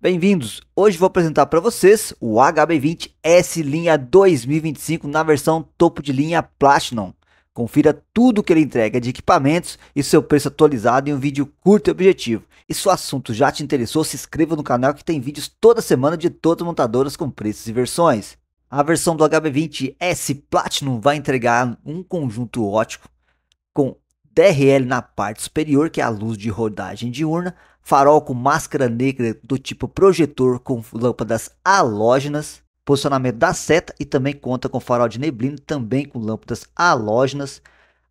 Bem-vindos! Hoje vou apresentar para vocês o HB20S linha 2025 na versão topo de linha Platinum. Confira tudo que ele entrega de equipamentos e seu preço atualizado em um vídeo curto e objetivo. E se o assunto já te interessou, se inscreva no canal que tem vídeos toda semana de todas as montadoras com preços e versões. A versão do HB20S Platinum vai entregar um conjunto ótico com DRL na parte superior, que é a luz de rodagem diurna, farol com máscara negra do tipo projetor com lâmpadas halógenas, posicionamento da seta e também conta com farol de neblina, também com lâmpadas halógenas.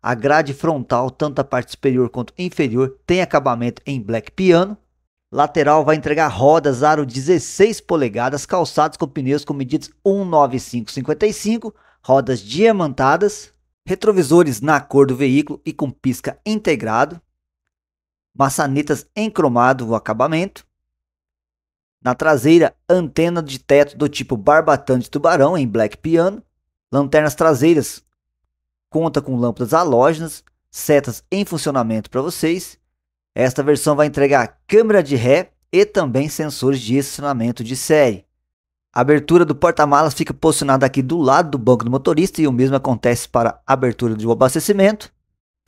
A grade frontal, tanto a parte superior quanto inferior, tem acabamento em black piano. Lateral vai entregar rodas aro 16 polegadas, calçados com pneus com medidas 195/55, rodas diamantadas, retrovisores na cor do veículo e com pisca integrado maçanetas em cromado o acabamento. Na traseira, antena de teto do tipo barbatana de tubarão em black piano. Lanternas traseiras conta com lâmpadas halógenas, setas em funcionamento para vocês. Esta versão vai entregar câmera de ré e também sensores de estacionamento de série. A abertura do porta-malas fica posicionada aqui do lado do banco do motorista e o mesmo acontece para a abertura do abastecimento.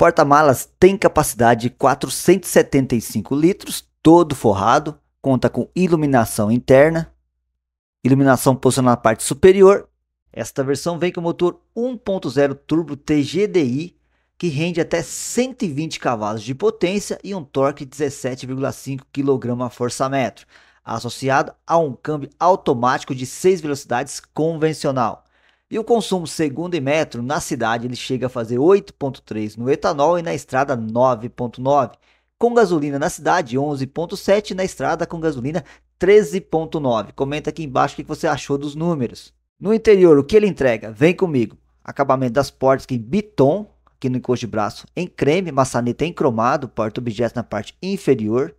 Porta-malas tem capacidade de 475 litros, todo forrado, conta com iluminação interna, iluminação posicionada na parte superior. Esta versão vem com motor 1.0 turbo TGDI que rende até 120 cavalos de potência e um torque de 17,5 kgfm, associado a um câmbio automático de 6 velocidades convencional. E o consumo segundo Imetro na cidade ele chega a fazer 8.3 no etanol e na estrada 9.9. Com gasolina na cidade 11.7 e na estrada com gasolina 13.9. Comenta aqui embaixo o que você achou dos números. No interior, o que ele entrega? Vem comigo. Acabamento das portas em biton, aqui no encosto de braço em creme, maçaneta em cromado, porta-objetos na parte inferior.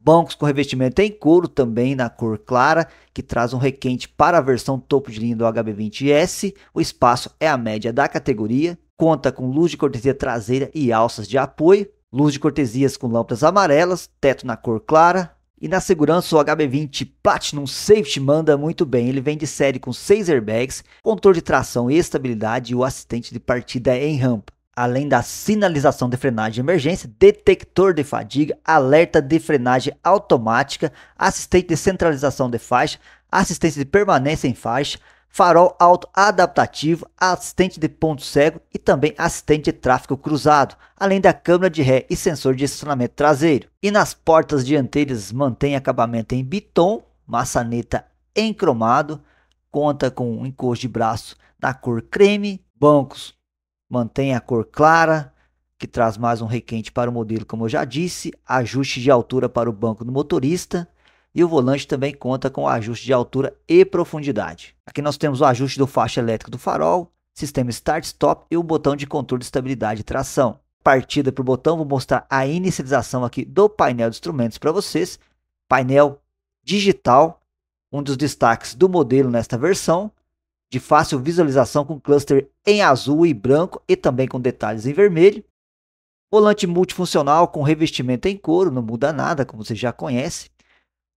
Bancos com revestimento em couro, também na cor clara, que traz um requinte para a versão topo de linha do HB20S. O espaço é a média da categoria. Conta com luz de cortesia traseira e alças de apoio. Luz de cortesias com lâmpadas amarelas, teto na cor clara. E na segurança, o HB20 Platinum Safety manda muito bem. Ele vem de série com 6 airbags, controle de tração e estabilidade e o assistente de partida em rampa além da sinalização de frenagem de emergência, detector de fadiga, alerta de frenagem automática, assistente de centralização de faixa, assistência de permanência em faixa, farol auto adaptativo, assistente de ponto cego e também assistente de tráfego cruzado, além da câmera de ré e sensor de estacionamento traseiro. E nas portas dianteiras mantém acabamento em biton, maçaneta em cromado, conta com um encosto de braço na cor creme, bancos mantém a cor clara, que traz mais um requinte para o modelo, como eu já disse, ajuste de altura para o banco do motorista e o volante também conta com ajuste de altura e profundidade. Aqui nós temos o ajuste do faixa elétrico do farol, sistema start-stop e o botão de controle de estabilidade e tração. Partida para o botão, vou mostrar a inicialização aqui do painel de instrumentos para vocês. Painel digital, um dos destaques do modelo nesta versão de fácil visualização com cluster em azul e branco e também com detalhes em vermelho. Volante multifuncional com revestimento em couro, não muda nada, como você já conhece.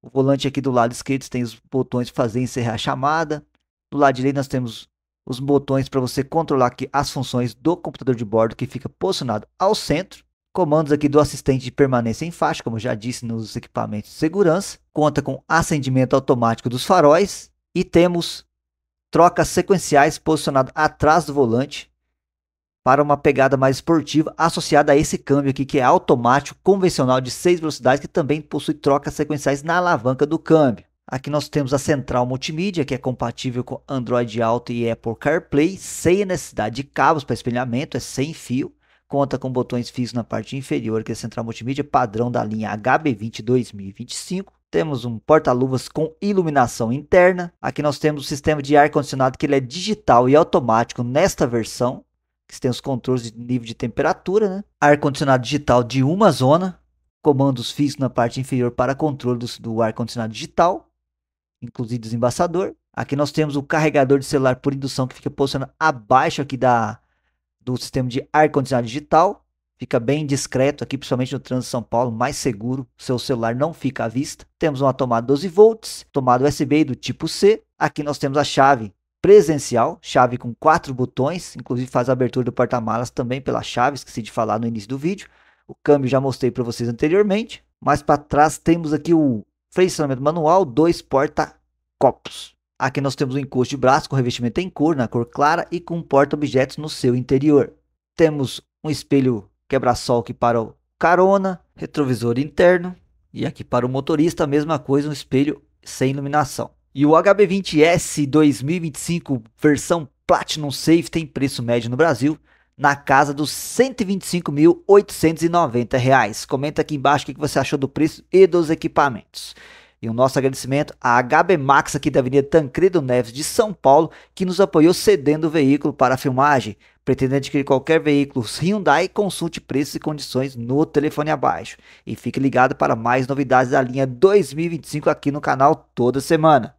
O volante aqui do lado esquerdo tem os botões para fazer e encerrar a chamada. Do lado direito nós temos os botões para você controlar aqui as funções do computador de bordo que fica posicionado ao centro. Comandos aqui do assistente de permanência em faixa, como já disse nos equipamentos de segurança. Conta com acendimento automático dos faróis. E temos trocas sequenciais posicionado atrás do volante para uma pegada mais esportiva associada a esse câmbio aqui que é automático convencional de 6 velocidades que também possui trocas sequenciais na alavanca do câmbio. Aqui nós temos a central multimídia que é compatível com Android Auto e Apple CarPlay sem necessidade de cabos para espelhamento, é sem fio. Conta com botões físicos na parte inferior que é a central multimídia padrão da linha HB20 2025 temos um porta-luvas com iluminação interna. Aqui nós temos o sistema de ar-condicionado que ele é digital e automático nesta versão. Que tem os controles de nível de temperatura. Né? Ar-condicionado digital de uma zona. Comandos físicos na parte inferior para controle do, do ar-condicionado digital. Inclusive desembaçador. Aqui nós temos o carregador de celular por indução que fica posicionado abaixo aqui da, do sistema de ar-condicionado digital. Fica bem discreto aqui, principalmente no trânsito de São Paulo, mais seguro, seu celular não fica à vista. Temos uma tomada 12 volts, tomada USB do tipo C. Aqui nós temos a chave presencial, chave com quatro botões, inclusive faz a abertura do porta-malas também pela chave, esqueci de falar no início do vídeo. O câmbio já mostrei para vocês anteriormente. Mais para trás temos aqui o freio manual, dois porta-copos. Aqui nós temos um encosto de braço com revestimento em cor, na cor clara e com porta-objetos no seu interior. Temos um espelho quebra-sol aqui para o carona, retrovisor interno e aqui para o motorista a mesma coisa, um espelho sem iluminação. E o HB20S 2025 versão Platinum Safe tem preço médio no Brasil na casa dos R$ 125.890. Comenta aqui embaixo o que você achou do preço e dos equipamentos. E o nosso agradecimento à HB Max aqui da Avenida Tancredo Neves de São Paulo, que nos apoiou cedendo o veículo para a filmagem. Pretende adquirir qualquer veículo Hyundai, consulte preços e condições no telefone abaixo. E fique ligado para mais novidades da linha 2025 aqui no canal toda semana.